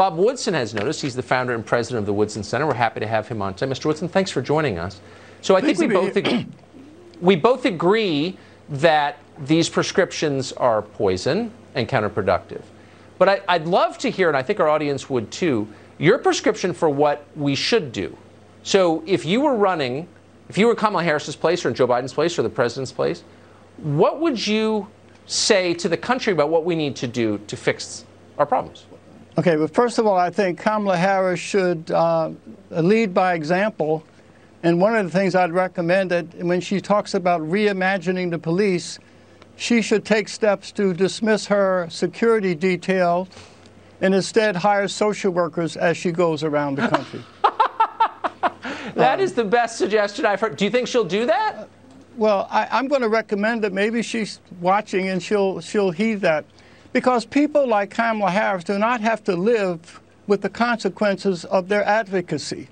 Bob Woodson has noticed. He's the founder and president of the Woodson Center. We're happy to have him on today. Mr. Woodson, thanks for joining us. So I think we both, ag- we both agree that these prescriptions are poison and counterproductive. But I, I'd love to hear, and I think our audience would too, your prescription for what we should do. So if you were running, if you were Kamala Harris's place or in Joe Biden's place or the president's place, what would you say to the country about what we need to do to fix our problems? Okay, well, first of all, I think Kamala Harris should uh, lead by example. And one of the things I'd recommend that when she talks about reimagining the police, she should take steps to dismiss her security detail and instead hire social workers as she goes around the country. That um, is the best suggestion I've heard. Do you think she'll do that? Well, I, am going to recommend that maybe she's watching and she'll she'll heed that, because people like Kamala Harris do not have to live with the consequences of their advocacy.